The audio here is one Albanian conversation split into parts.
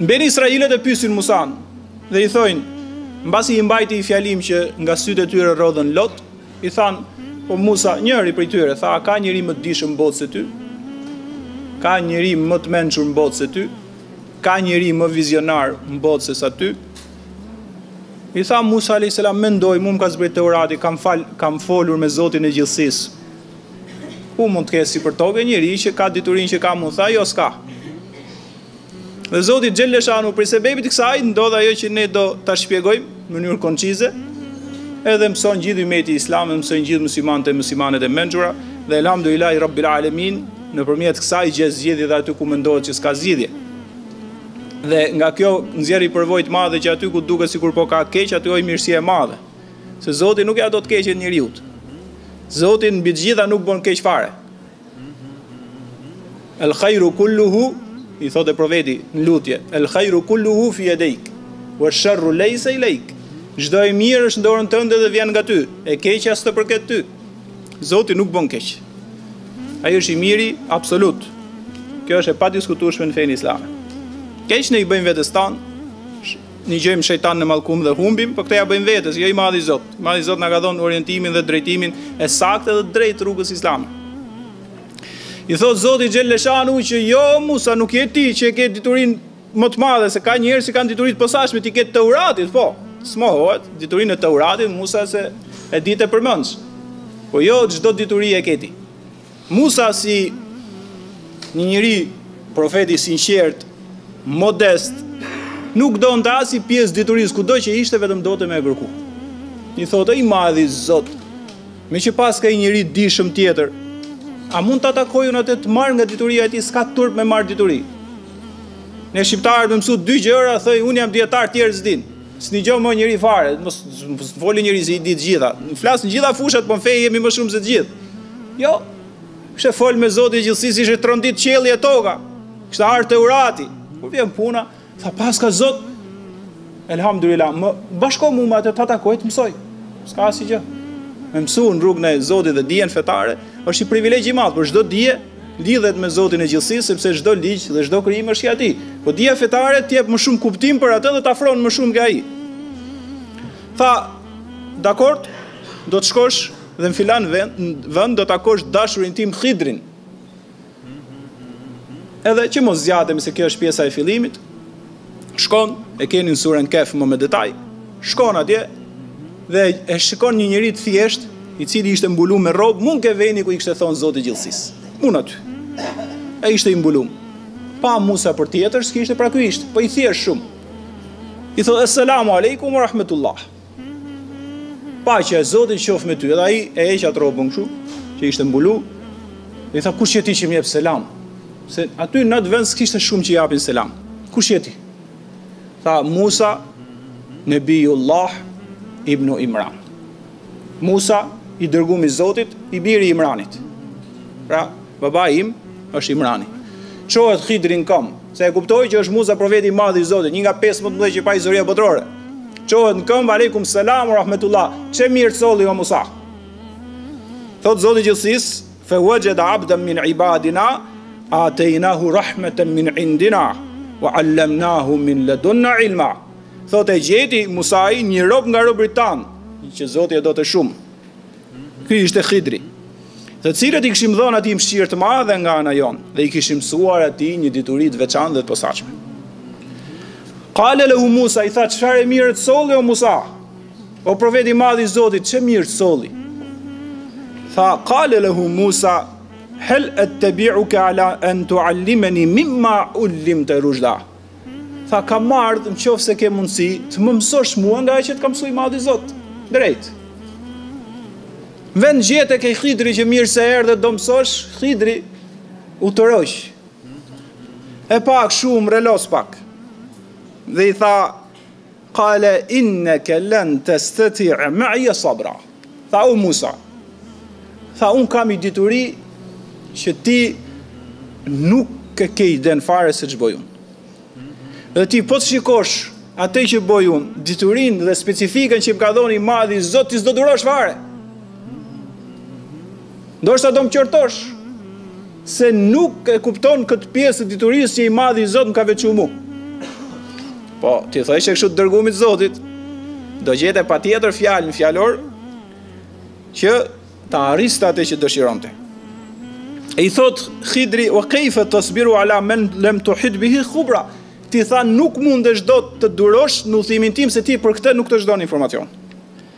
Beni Israilët e pyesin Musan dhe i thonë, mbasi i mbajti i fjalim që nga sytë e tyre rrodhën lot, i thanë, po Musa, njëri prej tyre, tha, ka njeri më të dijshëm në botë se ty? Ka njeri më të mençur në botë se ty? Ka njeri më vizionar në botë se sa ty? I tha Musa a.s. mendoi, mu më ka zbrit Teurati, kam, fal, kam folur me Zotin e gjithësisë. Ku mund të ketë sipër toke njeri që ka diturin që kam unë, tha, jo s'ka. Dhe Zoti Xheleshanu prej sebebit kësaj, ndodh ajo që ne do ta shpjegojmë në mënyrë konçize, edhe mëson gjithë umeti islam, e mëson gjithë muslimanët, muslimanët e mençur, dhe elhamdulilahi rabbil alemin, nëpërmjet kësaj gjen zgjidhje dhe aty ku mendohet që s'ka zgjidhje. Dhe nga kjo nxjerr një përvojë të madhe që aty ku duket sikur po ka keq, aty o një mirësi e madhe. Se Zoti nuk ia do të keqen njeriut. Zoti mbi të gjitha nuk bën keq fare. El khairu kulluhu i thotë profeti në lutje, el khairu kulluhu fi yadayk wa sharru laysa ilayk. Çdo e mirë është në dorën tënde dhe vjen nga ty, e keqja s'të përket ty. Zoti nuk bën keq. Ai është i miri absolut. Kjo është e padiskutueshme në fenë islame. Keq ne i bëjmë vetes tonë, Nëgjojmë shejtanin e mallkum dhe humbim, po këtë ia bëjmë vetes, jo i Madhi Zot. I Madhi Zot na ka dhënë orientimin dhe drejtimin e saktë dhe të drejtë rrugës islame. I thot Zoti Xheleshanu që jo Musa nuk je ti që e ke diturin më të madhe se ka njerëz që kanë dituri të posaçme ti ke të Teuratit, po. S'mohohet dituria e Teuratit Musa se e dinte përmendsh. Po jo çdo dituri e ke ti. Musa si një njeri profet i sinqertë, modest, nuk donte asnji pjesë t'diturisë kudo që ishte vetëm donte me e kërku. I thotë o i madhi Zot, meqë paska i njeri t'dijshëm tjetër, a mund ta takoj unë atë të marr nga dituria e tij, s'ka turp me marr dituri. Ne shqiptarët me mësu dy gjëra, thojnë unë jam dietar tjerët s'dinë. S'nigjo më njeri fare, mos mos folni njeri se i di të gjitha. Flas në gjitha fushat, po në fe jemi më shumë se të gjithë. Jo. Kishte fol me Zotin e gjithësisë, ishte trondit qielli e toka. Kishte ardhur Teurati. Kur vjen puna, tha paska Zot. Elhamdulillah, më bashko mua me atë ta takoj të mësoj. S'ka asgjë. Me mësu në rrugën e Zotit dhe dijen fetare është një privilegj i madh për çdo dije lidhet me Zotin e gjithësisë, sepse çdo ligj dhe çdo krijim është i atij. Po dija fetare të jep më shumë kuptim për atë dhe të afron më shumë nga ai. Tha, dakord, do të shkosh dhe në filan vend, vend do takosh dashurin tim Hidrin. Edhe që mos zgjatemi se kjo është pjesa e fillimit, shkon, e keni në suren Kef më me detaj, shkon atje dhe e shikon një njeri të thjesht, i cili ishte mbulum me rrobë, mun ke veni ku i kishte thonë Zoti i gjithësisë. Mun aty. E ishte i mbulum. Pa Musa për tjetër, s'kishte, pra ky ishte, po i thjesht shumë. I thotë, Esselamu alaikum wa rahmetullah. Paqja e Zotit qoftë me ty. Edhe ai e heq atë rrobën kështu, që ishte mbulu. Dhe i tha, kush je ti që më jep selam? Se aty në atë vend s'kishte shumë që japin selam. Kush je ti? Tha Musa, Nebiullah ibn Imran. Musa i dërguam i Zotit, i biri i Imranit. Pra, Babai im është Imrani. Çohet Hidri në këmbë, se e kuptoi që është Musa profeti i madh i Zotit, një nga pesë më të mëdhenj që pa historia botërore. Çohet në këmbë, aleikum selam wa rahmetullah. Ç'e mirë të solli o Musa. Thot Zoti i gjithësisë, fe wajada abdan min ibadina ataynahu rahmatan min indina wa allamnahu min ladunna ilma. Thot e gjeti Musai një rob nga robrit tan, që Zoti e donte shumë. Ky ishte Khidri, të cilit i kishim dhënë atij mëshirë të madhe nga ana jonë dhe i kishim mësuar atij një dituri të veçantë dhe të posaçme. Qale lehu Musa i tha çfarë e mirë të solli o Musa. O profeti i madh i Zotit, ç'e mirë të solli. Tha qale lehu Musa hal attabi'uka ala an tu'allimani mimma ullimta rushda. Tha kam ardhë në qofë se ke mundësi të më mësosh mua nga ajo që të ka mësu i madhi zot. Drejt. Vend gjetje ke khidri që mirë se erdhe, do mësosh, khidri u të rojsh. E pak shumë, relos pak. Dhe i tha, Qala innaka lan tastati'a ma'iya sabra. Tha o Musa, tha un kam një dituri që ti nuk e ke idenë fare se ç'boj un. Dhe ti po të shikosh atë që boj un, diturin dhe specifikën që më ka dhënë i madhi Zot ti s'do durosh fare. Ndoshta do më qortosh. Se nuk e kupton këtë pjesë të diturisë që i madhi Zot më ka veçu mu. Po, t'i thoshe kështu të dërgumit të Zotit, do gjente patjetër fjalë në fjalor, që ta arrinte atë që dëshironte. E i thot Khidri wa kejfe tasbiru ala ma lem tuhit bihi khubra. Ti tha nuk mundesh dot të durosh në udhëtimin tim se ti për këtë nuk ke çdo informacion.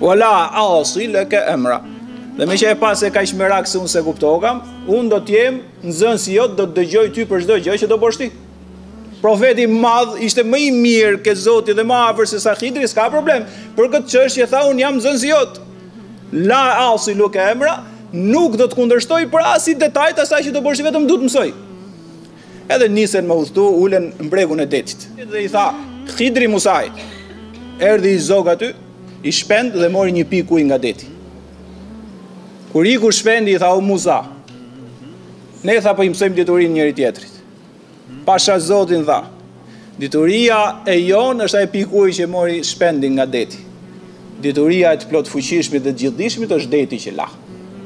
Wala asi leke emra Dhe meqë e paske kaq merak se unë s'e kuptokam Unë do t'jem nxënësi jot do të dëgjoj ty për çdo gjë që do bësh ti Profeti madh ishte më i mirë ke zoti dhe më afer se sa khidri s'ka problem Për këtë çështje tha unë jam nxënësi jot La asi leke emra Nuk do të kundërshtoj për asnjë detaj të asaj që do bësh ti vetëm du të mësoj Edhe nisen me udhëtu, ulen në bregun e detit. Dhe i tha, Hidri Musait, erdi i zog aty, i shpend dhe mori një pikë uj nga deti. Kur iku shpendi, i tha, o Musa, ne tha po i mësojmë diturinë njëri tjetrit. Pasha Zotin tha, Dituria e jonë është ai pikë uji që mori shpendi nga deti. Dituria e të Plotfuqishmit dhe të gjithëdijshmit është deti që la.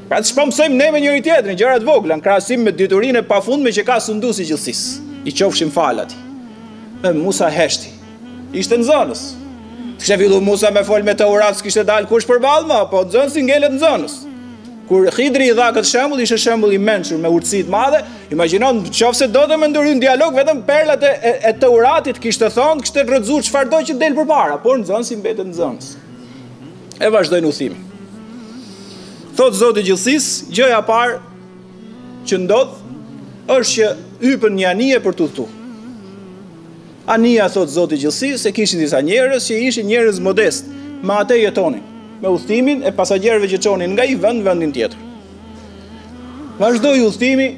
Pra ç'po mësojmë neve njëri-tjetrin, gjëra të vogla, në krahasim me diturinë e pafundme që ka sunduesi i gjithësisë. I qofshim falë atij. Ë, Musa heshti. Ishte nxënës. Të kishte filluar Musa me fol me Teuratin, s'kishte dalë kush përballë ma, po nxënësi ngelet nxënës. Kur Hidri i dha këtë shembull, ishte shembull i mençur me urtësi të madhe. Imagjino në qoftë se do të ndërhynte në dialog vetëm perlat e, e, e Teuratit kishte thonë, kishte rrëzuar çfarë do që del përpara, por nxënësi mbetet nxënës. E vazhdojnë udhëtimin. Thotë Zoti i gjithësisë, gjëja e parë që ndodh është që hypën në një anije për të udhëtuar. Anija thotë Zoti i Gjithësisë e kishin disa njerëz që ishin njerëz modestë, me atë jetonin, me udhëtimin e pasagjerëve që çonin nga i vend në vendin tjetër. Vazhdoi udhëtimi,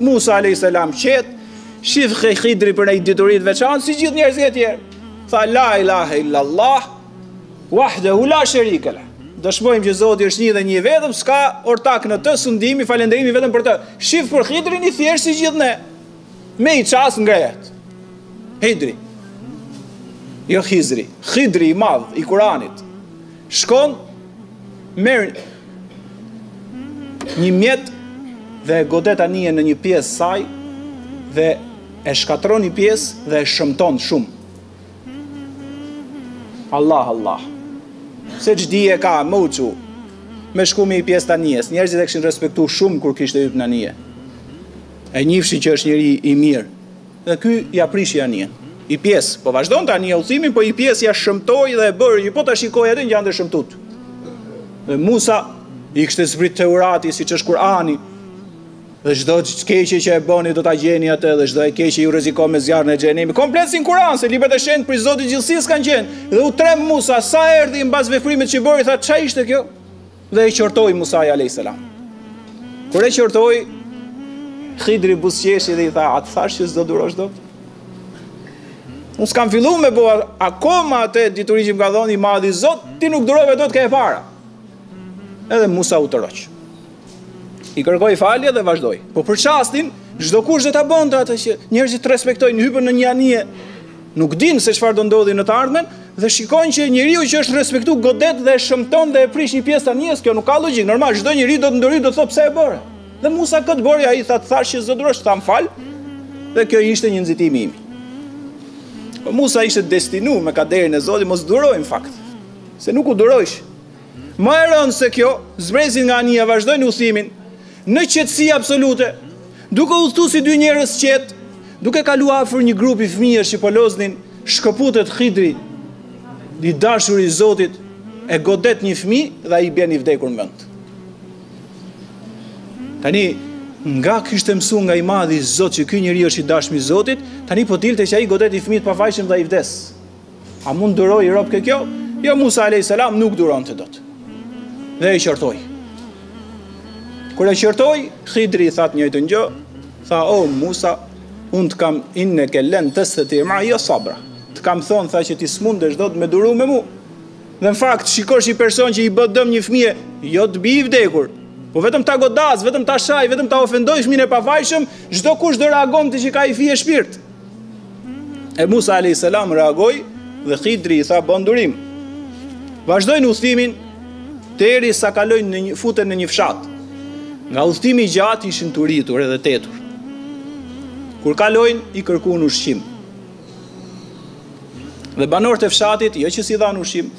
Musa alayhis salam qetë, shifte Hidri për një dituri të veçantë si gjithë njerëzit e tjerë. Tha la ilaha illa Allah wahdahu la sharika la. Dëshmojmë që Zoti është një dhe një vetëm, s'ka ortak në të sundimi, falënderimi vetëm për të. Shif për Hidrin i thjeshtë si gjithë ne. Me i çast ngrihet. Hidri. Jo Hizri. Hidri i madh, i Kuranit. Shkon, merr një mjet dhe e godet anijen në një pjesë të saj dhe e shkatron një pjesë dhe e shëmton shumë. Allah, Allah. Se ç'dije ka, me u çu, me shku me i pjesë të anijes. Njerëzit e kishin respektu shumë kur kishte hyp në anije. E njifshin që është njeri i mirë. Dhe ky ja prishi anijen. I pjesë, po vazhdonte anija udhëtimin, po i pjesë ja shëmtoi dhe e bëri që po ta shikoje atë ngjante shëmtut. Dhe Musa i kishte zbrit Teurati siç është Kur'ani, dhe çdo të keqe që e bëni do ta gjeni atë dhe çdo e keqe ju rrezikon me zjarrin e xhenemit. Komplet si në Kur'an, se librat e shenjtë për Zotin e gjithësisë kanë qenë. Dhe u tremb Musa, sa erdhi mbas veprimit që bëri, tha ç'a ishte kjo? Dhe e qortoi Musai alayhis salam. Kur e qortoi Hidri buzqeshi dhe i tha, "A të thashë që s'do durosh dot?" Unë s'kam fillu me bo akoma atë dituri që më ka dhënë i madhi Zot, ti nuk durove dot ke e para. Edhe Musa u tërhoq. I kërkoi falje dhe vazhdoi. Po për çastin, çdo kush do ta bënte atë që njerëzit të respektojnë, hypën në një anije Nuk dinë se çfarë do ndodhi në të ardhmen dhe shikon që njeriu që është respektu godet dhe e shëmton dhe e prish një pjesë të anijes, kjo nuk ka logjik. Normal çdo njeri do të ndërhyjë do të thotë pse e bëre. Dhe Musa këtë bëri, ai tha të thashë që s'do durosh tha më fal. Dhe kjo ishte një nxitim i imi. Po Musa ishte destinu me kaderin e Zotit, mos duroj në fakt, se nuk u durojke. Ma e rëndë se kjo, zbrezin nga anija, vazhdojnë udhtimin, në qetësi absolute, Duke udhëtuar si dy njerëz qetë, duke kaluar afër një grupi fëmijësh që po loznin, shkëputet Hidri, i dashuri i Zotit, e godet një fëmijë dhe ai bjen i vdekur në vend. Tani nga kishte mësuar nga i madhi Zot që ky njeri është i dashmi i Zotit, tani po dilte që ai godet një fëmijë të pafajshëm dhe ai vdes. A mund duroj robi këtë? Jo Musa a.s. nuk duronte dot. Dhe e qortoi. Kur e qortoi, Khidri i tha të njëjtën gjë, tha, o Musa, unë të kam inneke len testeti'a ma'ije sabra. Të kam thonë, tha që ti s'mundesh dot me duru me mu. Dhe në fakt, të shikosh një person që i bën dëm një fëmije, jo të bi i vdekur, Po vetëm ta godas, vetëm ta shaj, vetëm ta ofendoj fëmin e pafajshëm, çdo kush do reagonte që ka një fije shpirt. E Musa a.s. reagoi dhe Khidri i tha bën durim. Vazhdojnë udhtimin derisa kalojnë në një, futen në një fshat. Nga udhtimi i gjatë ishin të uritur edhe të etur. Kur kalojnë, i kërkun ushqim. Dhe banorët e fshatit, jo që s'i dhanë ushqim,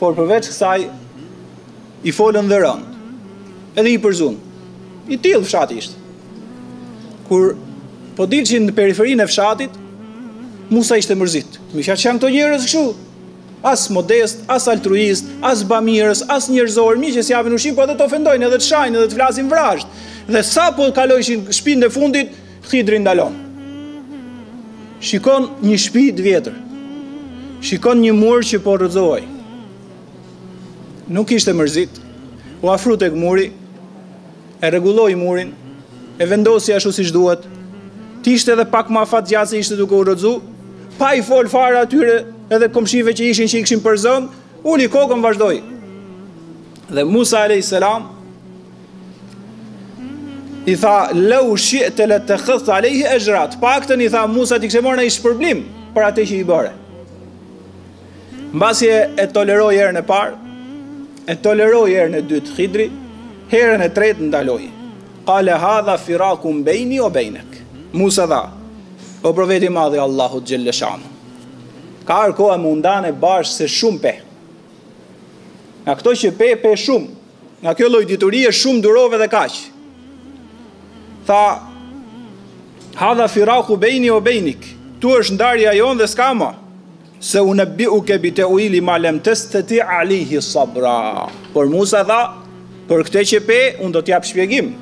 por përveç kësaj, I folën dhe rëndë. Edhe i përzunë. I tillë fshati ishte. Kur po dilëshin në periferinë e fshatit, Musa ishte mërzit. Ç'janë këto njerëz kështu? As modest, as altruist, as bamirës, as njerëzorë, meqë s'japin ushqim, po edhe të ofendojnë, edhe të shajnë, edhe të flasin vrazhd. Dhe sa po kalojshin shpinë e fundit, khidri ndalon. Shikon një shpi të vjetër. Shikon një mur që po rrëzohej. Nuk ishte mërzit, u afru tek muri, e rregulloi murin, e vendosi ashtu siç duhet. T'ishte edhe pak më afat gjatë se ishte duke u rrëzu, pa i fol fare atyre edhe komshive që ishin që i kishin përzënë, uli kokën vazhdoi. Dhe Musa alayhis salam i tha lau shi'ta la takhadhta alayhi ajra. Të paktën i tha Musa t'i kishe marrë një shpërblim për atë që i bëre. Mbasi e toleroi herën e parë, e toleroi herën e dytë Hidri, herën e tretë ndaloi. Qala hadha firakum baini wa bainak. Musa tha, o profeti i madh i Allahut xhelleshan. Ka ardhur koha me u nda ne bash se shumë pe. Nga këto që pe pe shumë, nga kjo lloj diturie shumë durove dhe kaq. Tha hadha firaku baini wa bainik. Këtu është ndarja jonë dhe s'ka më. Se unebbi'uke bi te'uili ma lem testeti' alejhi sabra. Por Musa tha, për këtë që pe, unë do t'jap shpjegim.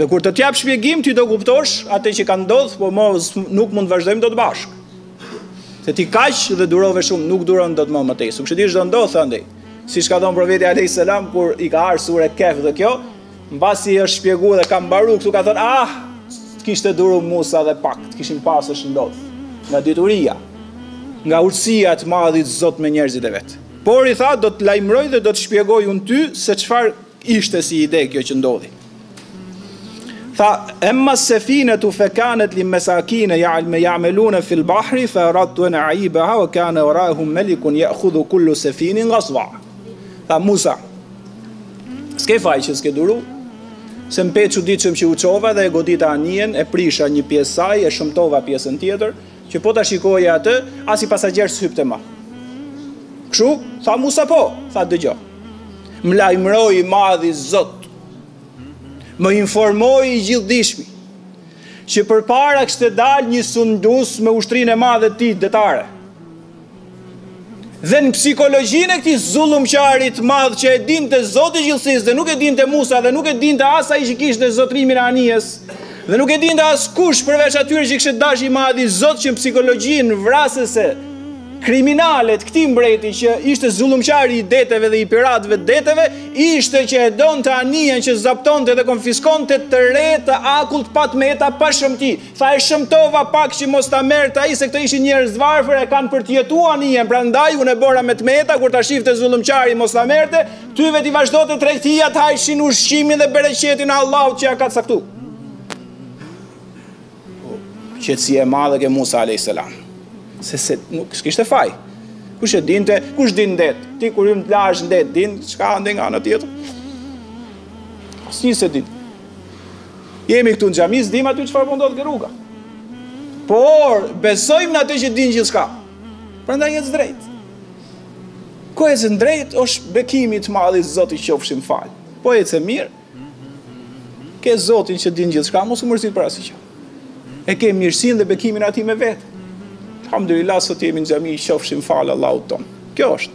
Dhe kur të të jap shpjegim, ti do kuptosh atë që ka ndodhur, po më nuk mund të vazhdojmë dot bashkë. Se ti kaq dhe durove shumë, nuk duron dot më më tej. Se kushedi ç'do ndodh andej. Siç ka thënë profeti alayhis salam kur i ka ardhur surja Kehf dhe kjo, Mbasi është shpjegu dhe ka mbaru këtu ka thënë ah, të kishte duru Musa dhe pak, të kishim pa se ç'do ndodhë, nga dituria, nga urësia të madhit zot me njerëzit e vet. Por i tha do të lajmëroj dhe do të shpjegoj unë ty se çfarë ishte si ide kjo që ndodhi. Tha, emma sefinetu fekanet li mesakine ja me ja me lune fil bahri fe eradtu en eibeha ue kane ueraehum melikun jakhudhu kul-le sefinetin nga Tha, Musa, S'ke faj që s'ke duru, se më pe çuditshëm që u çova dhe e godita anijen, e prisha një pjesë t'saj, e shëmtova pjesën tjetër, që po ta shikoje atë, asnjë pasagjer s'hypte më. Kështu, tha Musa po, tha dëgjo. Më lajmëroi i madhi Zot. Më informoi i gjithdijshmi që përpara kishte dalë një sundues me ushtrinë e madhe të tij detare. Dhe në psikologjinë e këtij zullumqari të madh që e dinte Zoti i gjithësisë dhe nuk e dinte Musa dhe nuk e dinte as ai që kishte në zotërim anijen dhe nuk e dinte askush përveç atyre që kishte dash i madhi Zot që në psikologjinë vrasëse kriminale të këtij mbreti që ishte zullumqari i deteve dhe i piratëve të deteve ishte që e donte anijen që zaptonte dhe konfiskonte të re të akullt pa të meta pa shëmti Tha e shëmtova pak që mos ta merrte ai se këto ishin njerëz të varfër e kanë për të jetuar anijen prandaj unë e bëra me të meta kur ta shifte zullumqari mos ta merrte atyre t'i vazhdonte tregtia të hajshin ushqimin dhe bereqetin e Allahut që ja ka caktu qetësi e madhe ke Musa alayhis salam se se nuk kishte faj kush e dinte kush e di n'det ti kur hyn n'plazh n'det din çka ande nga ana tjetër si se din Jemi këtu në xhami, s'dim aty çfarë ndodh ke rruga. Por besojmë në atë që din gjithçka. Prandaj ec drejt. Kur ec drejt është bekimi i madh i Zotit i qofshim fal. Po ece mirë. Ke Zotin që din gjithçka, mos u mërzit për asgjë. E ke mirësinë dhe bekimin aty me vete. Alhamdulillah sot jemi në xhami, i qofshim fal Allahut tonë. Kjo është.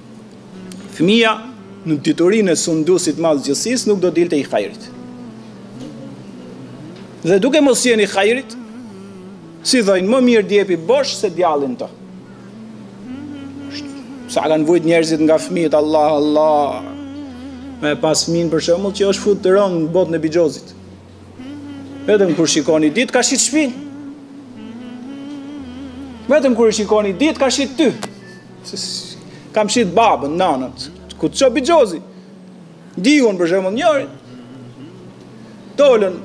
Fëmija në diturinë e Sunduesit madh gjithësisë nuk do dilte i hajrit. Dhe duke mos qenë i hajrit, si thonë më mirë djepi bosh se djalli n'të. Sa kanë vujt njerëzit nga fëmijët, Allah, Allah. Me pas fëmijën për shembull që është fut të themi në botën e bixhozit. Vetëm kur shikon një ditë ka shit shpinë. Vetëm kur shikon një ditë t'ka shit ty. Ka shit babën, nanën, ku të çon bixhozi. Di unë për shembull njëri. Dolën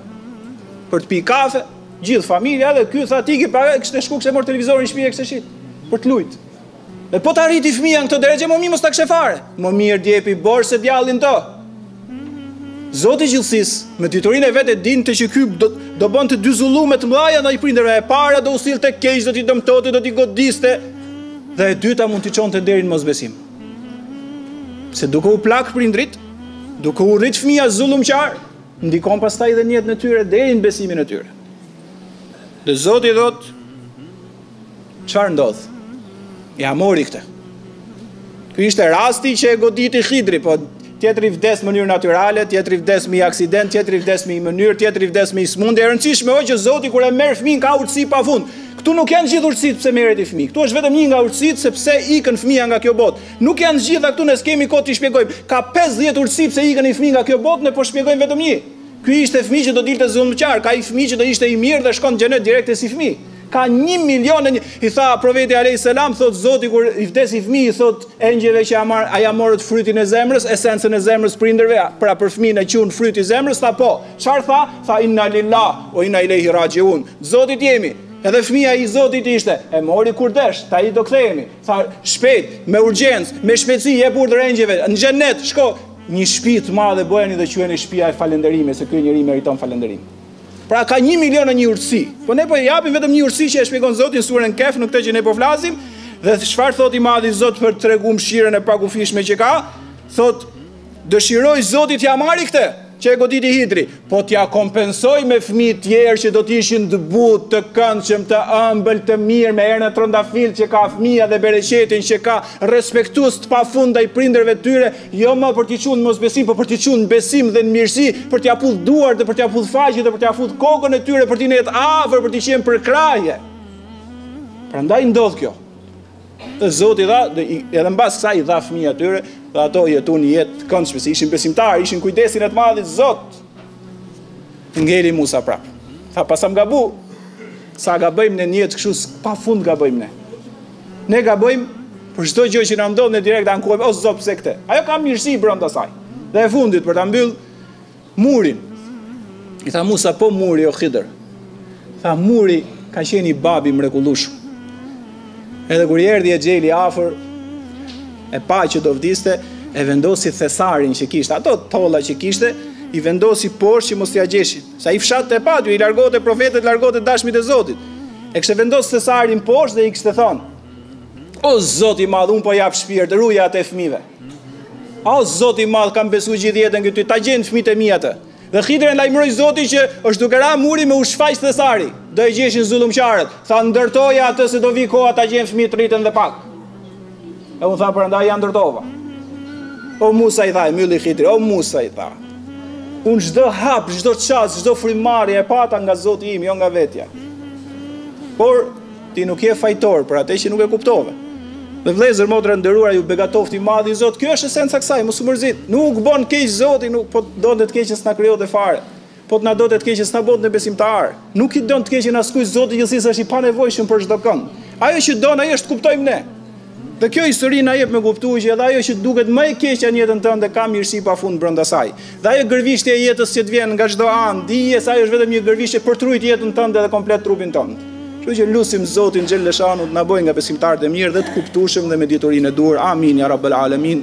për të pi kafe, gjithë familja dhe ky tha t'iki para kishte shku kishte marr televizorin në shtëpi e kishte shit për të lujt. E po të arriti fëmija në këtë derexhe, më mirë mos të kesh fare. Më mirë djepi bosh se djalli n'të. Zoti i gjithësisë, me diturinë e vet e dinte që ky do, do bënte dy zullume të mdhaja ndaj prindërve e para do u sillte keq do t'i dëmtote do t'i godiste dhe e dyta mund t'i çonte deri n'mosbesim. Se duke u plak prindrit, duke u rrit fëmija zullumqar, ndikon pastaj dhe n'jetën e tyre deri n' besimin e tyre. Dhe Zoti thotë, Çfarë ndodh? Ia mori këtë. Ky ishte rasti që e goditi Hidri, po tjetri vdes në mënyrë natyrale, tjetri vdes me aksident, tjetri vdes në mënyrë, tjetri vdes me smundje. E rëndësishme është që Zoti kur e merr fëmijën ka urtësi pafund. Këtu nuk janë gjithë urtësitë pse merret një fëmijë. Këtu është vetëm një nga urtësitë se pse ikën fëmija nga kjo botë. Nuk janë të gjitha këtu ne s'kemi kohë t'i shpjegojmë. Ka 50 urtësi pse ikën një fëmijë nga kjo botë, ne po shpjegojmë vetëm një. Ky ishte fëmijë që do dilte zullumqar, ka një fëmijë që do ishte i mirë dhe shkon në xhenet direkt si fëmijë. Ka një milion e një, tha profeti alejhi selam, thotë Zoti kur i vdes një fmi, i thotë engjëjve që e marrin, a ia morët frytin e zemrës, esencën e zemrës prindërve, pra fëmijën e quan fryt i zemrës, tha po, çfarë tha, tha inna lillahi ue inna ilejhi raxhiun, të Zotit jemi, edhe fmija i Zotit ishte, e mori kur desh, te ai do kthehemi, tha shpejt, me urgjencë, me shpejtësi, jep urdhër engjëjve, në xhenet, shko, një shpi të madhe bëjeni dhe quajeni shpia e falënderimit, se ky njeri meriton falënderim. Pra ka një milion e një urtësi. Po ne po japim vetëm një urtësi që e shpjegon Zoti në surën Kef në këtë që ne po flasim, dhe çfarë thotë i madhi Zot për të treguar mëshirën e pakufishme që ka? Thotë dëshiroi Zoti t'ia marrë këtë që e goditi Hidri, po t'ia kompensojë me fëmijë të tjerë që do të ishin të butë, të këndshëm, të ëmbël, të mirë me erën e trëndafilit që ka fëmija dhe bereqetin që ka respektues të pafund ndaj prindërve të tyre, Jo më për t'i çunë në mosbesim, por për t'i çunë në besim dhe në mirësi, për t'ia puth duart dhe për t'ia puth faqet dhe për t'ia puth kokën e tyre për t'i nejtë afër, për t'i qenë përkrahje. Prandaj ndodh kjo. Dhe Zoti dha, dhe edhe mbas kësaj i dha fëmijë atyre, dhe ato jetuan një jetë të këndshme, se ishin besimtarë, ishin n'kujdesin e të madhit Zot. Ngeli Musa prap. Tha sa kam gabu. Sa gabojmë ne në jetë kështu pa fund gabojmë ne. Ne gabojmë për çdo gjë që na ndodh ne direkt ankohemi o Zot pse këtë. Ajo ka mirësi brenda saj. Dhe e fundit për ta mbyll murin. I tha Musa po muri o Khidr. Tha muri ka qenë i një babi të mrekullueshëm. Edhe kur i erdhi exheli afër e pa që do vdiste, e vendosi thesarin që kishte, ato tulla që kishte, i vendosi poshtë që mos t'ia gjeshin. Se ai fshat t'keq pat, ju i largonte profetët, largonte t'dashmit e Zotit. E kishte vendos thesarin poshtë dhe i kishte thonë, o Zot i madh, unë po jap shpirt, ruja atë e fmijve. O Zot i madh, kam besu gjithë jetën te ty, ta gjenë fmijt e mi atë. Dhe Khidrin e lajmëroi Zoti që është duke ra muri me u shfaq thesari, do e gjeshin zullumqarët, tha ndërtoja atë se do vij koha ta gjenë fmijt, rriten dhe pak. E unë tha prandaj ia ndërtova. O Musa i tha, e mylli Khidri, o Musa i tha. Unë çdo hap, çdo çast, çdo frymarrje e pata nga zoti im, jo nga vetja. Por, ti nuk je fajtor për atë që nuk e kuptove. Dhe vllezër motra t'nderuara ju begatoftë i madhi Zot, kjo është esenca e kësaj, mos u mërzit. Nuk bën keq zoti, nuk po donte të keqen s'na krijonte fare. Po të na donte të keqen s'na bënte ne besimtarë. Nuk i don të keqen askujt Zoti i gjithësisë është i panevojshëm për çdo kënd. Ajo që don ai është t'kuptojmë ne. Dhe kjo histori na jep me kuptuar që edhe ajo që duket më e keqja në jetën tënde ka mirësi pa fund brenda saj. Dhe ajo gërvishtje e jetës që të vjen nga çdo anë, dije se ajo është vetëm një gërvishtje për t'rujt jetën tënde dhe komplet trupin tënd. Kështu që lusim Zotin Xhelleshanu të na bëjë nga besimtarët e mirë dhe të kuptueshëm dhe me diturinë e duhur. Amin ya rabbal alamin.